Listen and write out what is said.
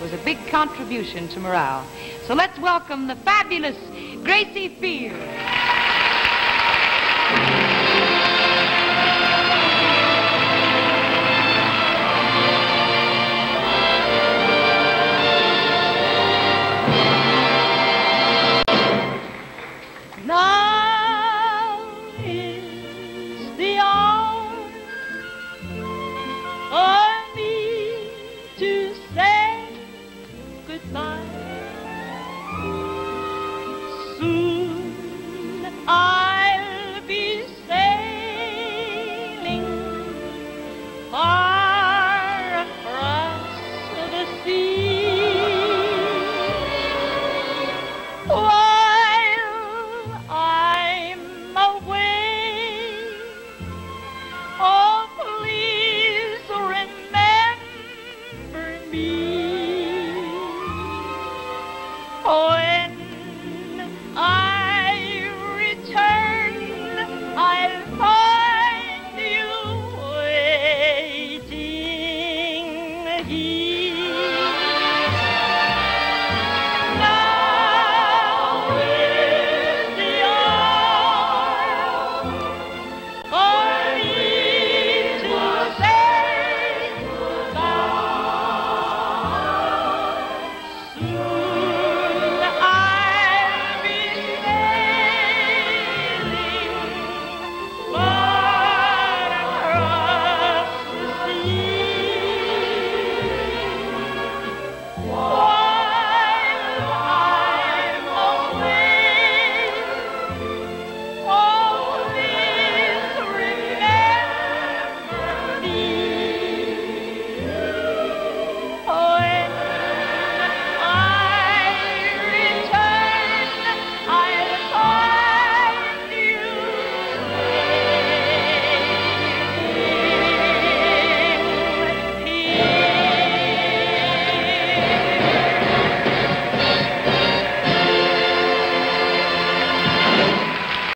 was a big contribution to morale. So let's welcome the fabulous Gracie Fields. I'll be sailing far across the sea while I'm away. Oh, please remember me. Oh,